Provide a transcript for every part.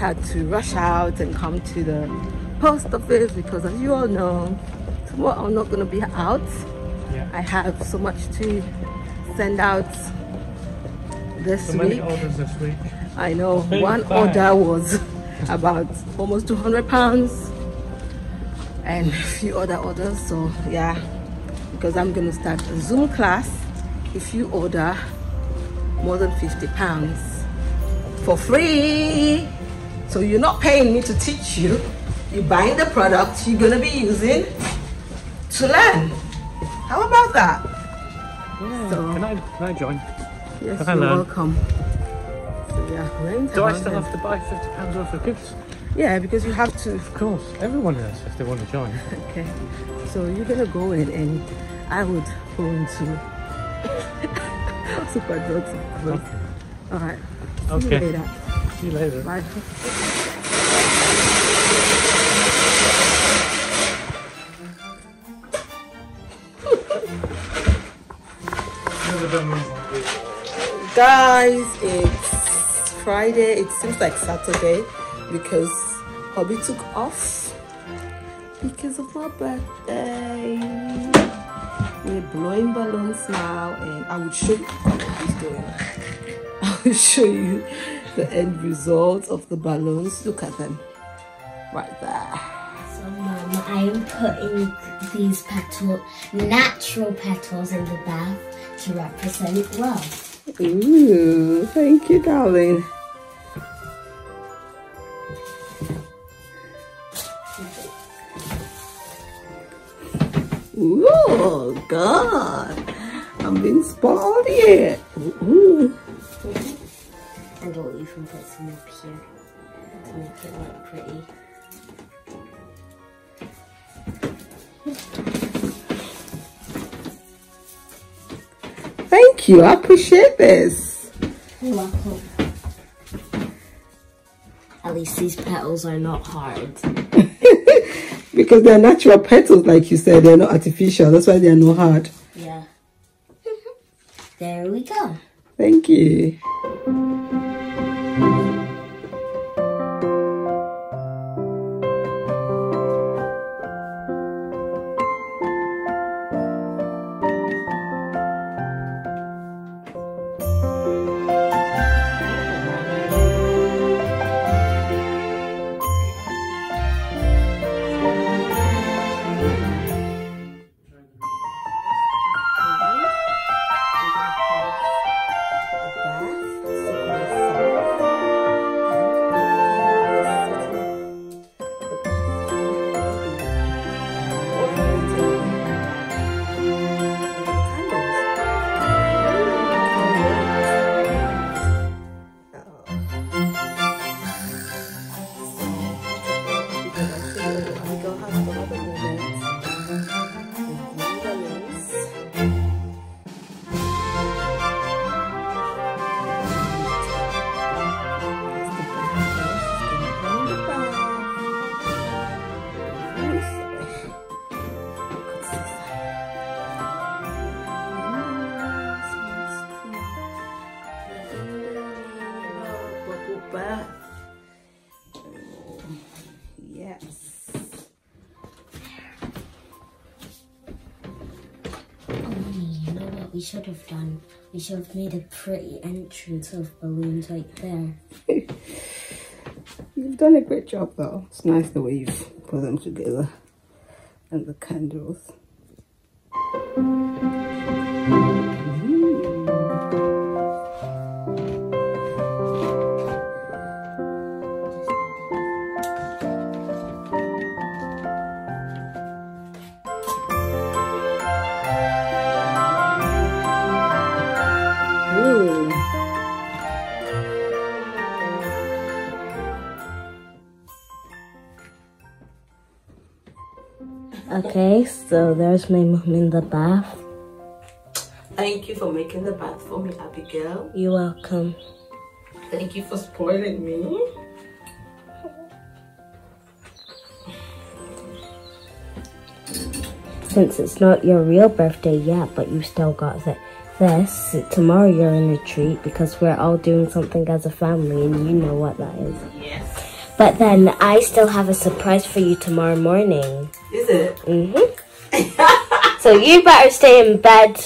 Had to rush out and come to the post office because as you all know, tomorrow I'm not going to be out. Yeah. I have so much to send out this So many week. orders this week. I know one order was about almost 200 pounds and a few other orders. So yeah, because I'm going to start a Zoom class if you order more than 50 pounds for free. So you're not paying me to teach you. You're buying the product you're going to be using to learn. How about that? So- Can I can I join? Yes, Can I you're learn? welcome. So yeah, Do I still and- have to buy fifty pounds worth of goods? Yeah, because you have to. Of course, everyone does if they want to join. Okay, so you're gonna go in, and I would go into Superdrugs. first. All right. See Okay. You later. See you later. Bye. Never done ones like this. Guys, it's Friday. It seems like Saturday because hubby took off because of my birthday. We're blowing balloons now, and I will show you what he's doing. I will show you the end result of the balloons. Look at them right there. So, Mum, I am putting these petal, natural petals in the bath to represent love. Ooh, thank you, darling. Ooh, God. I'm being spoiled here. Ooh. And I'll even put some up here to make it look pretty. Thank you. I appreciate this. You're welcome. At least these petals are not hard. Because they're natural petals, like you said. They're not artificial. That's why they're not hard. Yeah. There we go. Thank you. Should have done? We should have made a pretty entrance of balloons right there. You've done a great job though. It's nice the way you've put them together. And the candles. Okay, so there's my mom in the bath. Thank you for making the bath for me, Abigail. You're welcome. Thank you for spoiling me. Since it's not your real birthday yet, but you still got the this, tomorrow you're in a treat because we're all doing something as a family and you know what that is. Yes. But then I still have a surprise for you tomorrow morning. Is it? Mm-hmm. so you better stay in bed.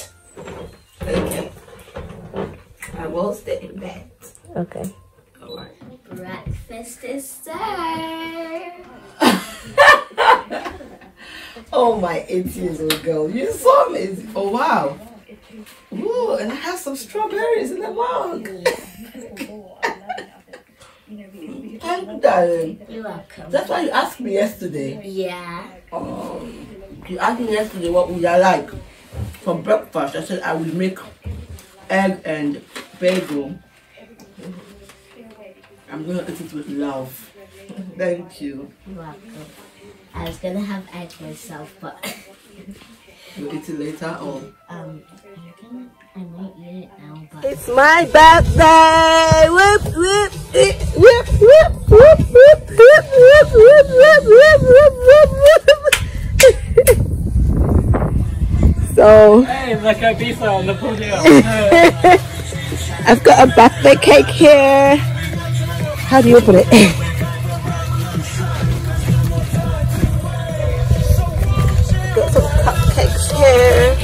Okay. I will stay in bed. Okay. Alright. Breakfast is served. Oh my eight years old girl. You saw me. Oh wow. Ooh, and I have some strawberries in the mug. Thank you, darling. You're welcome. That's why you asked me yesterday. Yeah. Um, you asked me yesterday what would I like for breakfast. I said I would make egg and bagel. I'm gonna eat it with love. Thank you. You're welcome. I was gonna have egg myself, but You'll eat it later or um, I'm gonna, I might eat it now, but It's my birthday! Whip, whip, whip, whip, whip, whip, whip, whip, whip, whip, whip, whip, whip, whip, So Hey, a pizza on the podium. I've got a birthday cake here. How do you open it? got some cupcakes here.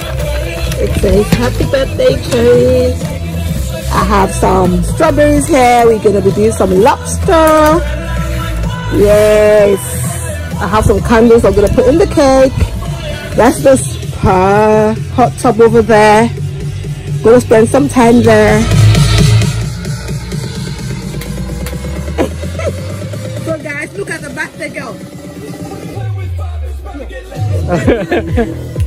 It says happy birthday cherries. I have some strawberries here. We're gonna be doing some lobster. Yes. I have some candles I'm gonna put in the cake. That's the spa hot tub over there. Gonna spend some time there. so guys, look at the birthday girl.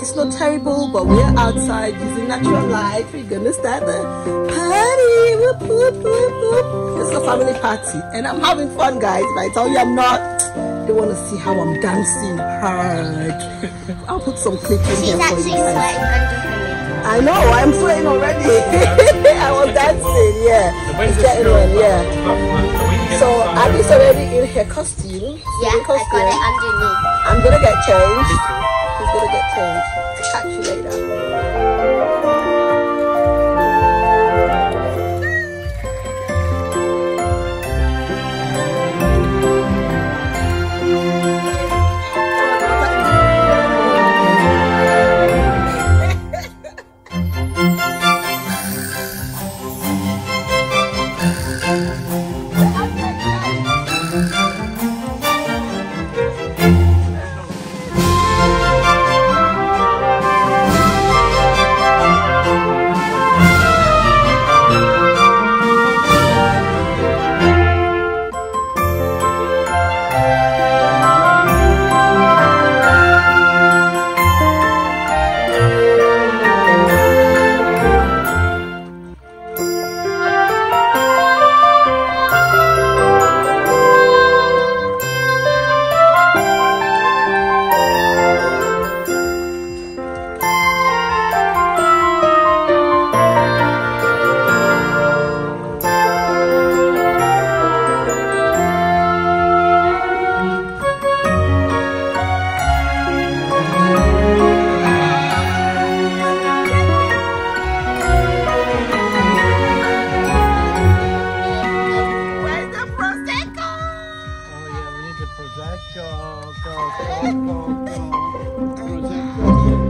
hope the light is not terrible, but we're outside using natural light. We're gonna start the party. Whoop, whoop, whoop, whoop. This is a family party, and I'm having fun, guys. But I tell you, I'm not. They want to see how I'm dancing hard. I'll put some clips in here for you guys. sweating under her I know, I'm sweating already. I was dancing, yeah. It's getting show? on, yeah. So we can get Abby's already in her costume. Yeah, In I got costume. it underneath. I'm gonna get changed. He's gonna get changed. Catch you later. Prosecco. Go, go, go, go. What?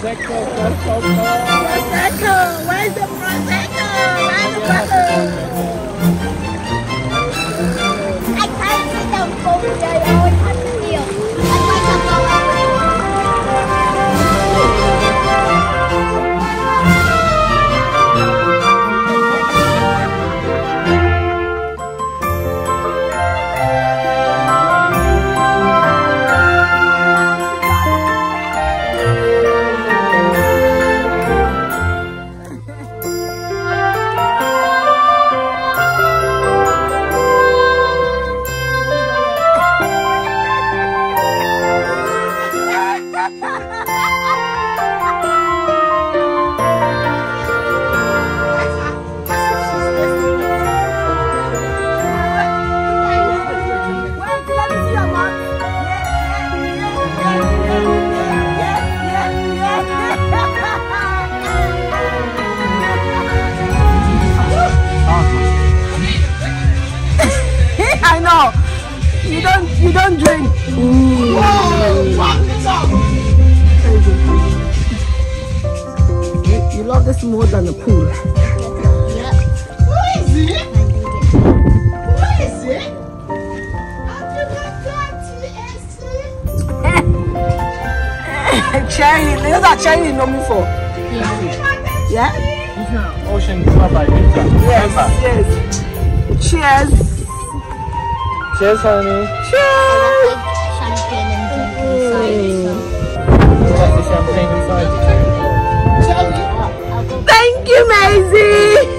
Prosecco, don't you. You, you love this more than the pool. Yep. Who is it? Who is it? Happy birthday, TSC. cherry, those are cherry you know me for. Yeah? Ocean Club Ibiza. Yes, yes. Cheers. Cheers, honey. Cheers. Thank you, Maisie.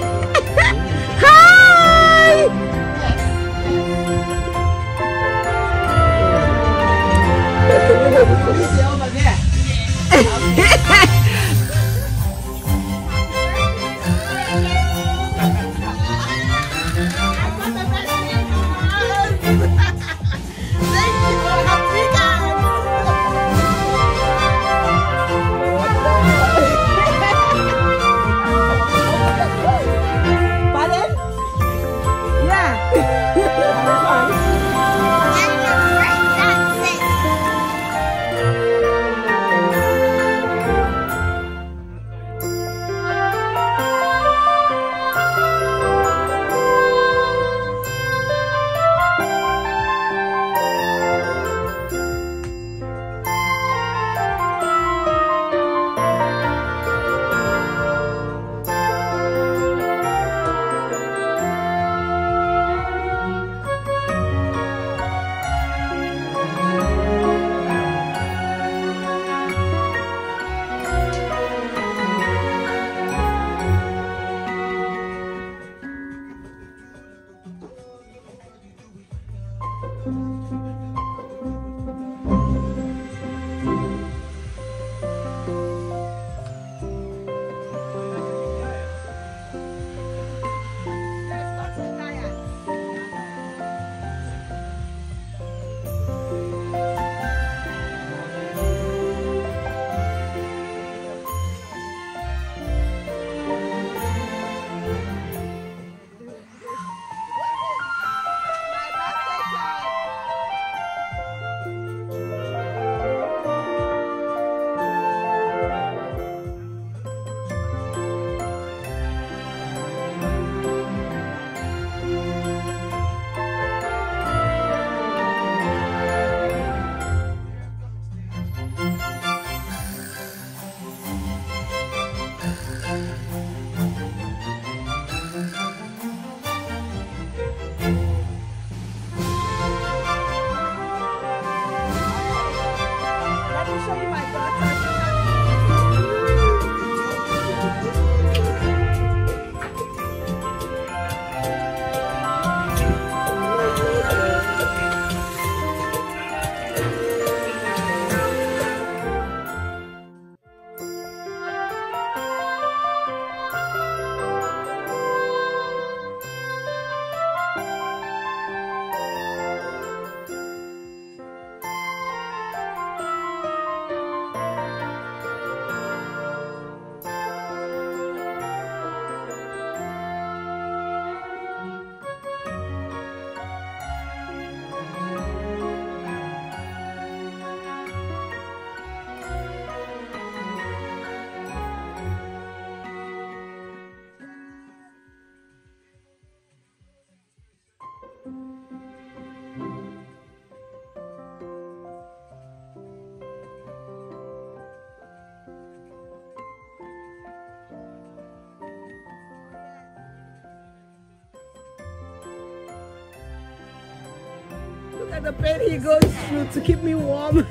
the bed he goes through to keep me warm.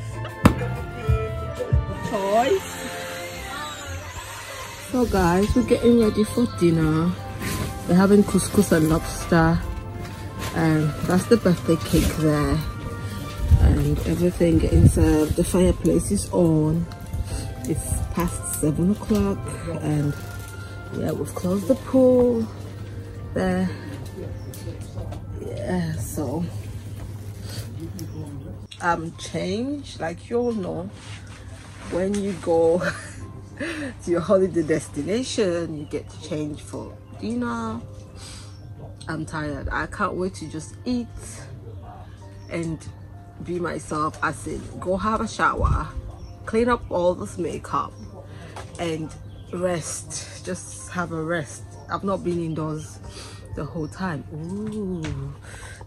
Toys. So guys, we're getting ready for dinner. We're having couscous and lobster. And that's the birthday cake there. And everything getting served. The fireplace is on. It's past seven o'clock and yeah, we've closed the pool there. Yeah, so um change like you all know when you go to your holiday destination you get to change for dinner. I'm tired. I can't wait to just eat and be myself as in go have a shower clean up all this makeup and rest. Just have a rest. I've not been indoors the whole time. Ooh,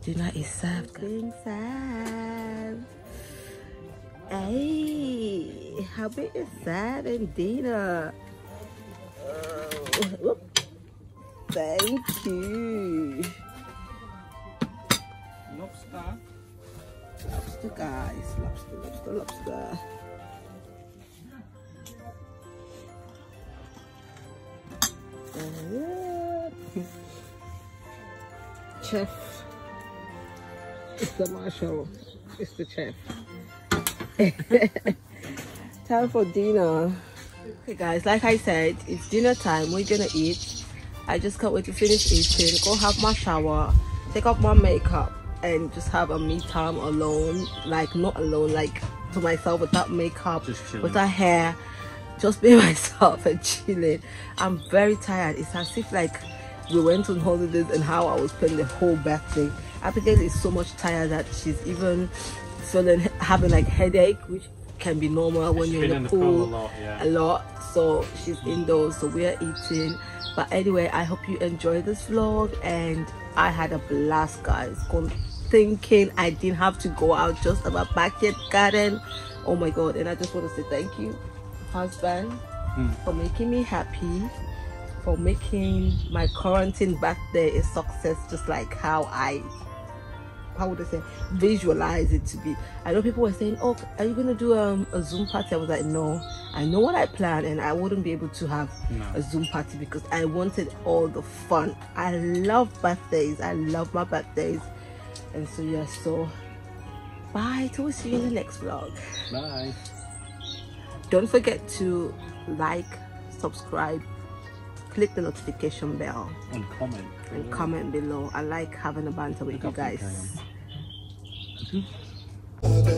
dinner is served. Served hey how big is that dinner oh, thank you. Lobster. lobster guys. Lobster lobster lobster. Chef. It's the marshal. It's the chef time for dinner. Okay guys like i said it's dinner time. We're gonna eat. I just can't wait to finish eating. Go have my shower take off my makeup and just have a me time alone. Like not alone like to myself without makeup Just chilling. without hair. Just be myself and chilling. I'm very tired. It's as if like we went on holidays and how i was spending the whole birthday. Abigail is so much tired that she's even feeling having like headache which can be normal when you're in the, in the pool pool, a lot, yeah. a lot. So she's indoors so we're eating. But anyway i hope you enjoy this vlog and i had a blast guys. Thinking i didn't have to go out just about backyard garden. Oh my god and i just want to say thank you husband hmm. for making me happy for making my quarantine birthday a success just like how i how would I say visualize it to be. I know people were saying, Oh, are you gonna do um, a Zoom party? I was like, No, I know what I plan, and I wouldn't be able to have No. a Zoom party because I wanted all the fun. I love birthdays, I love my birthdays. And so yeah, so bye till we see you in the next vlog. Bye. Don't forget to like, subscribe, click the notification bell And comment. and comment below. I like having a banter with you Look how big I guys.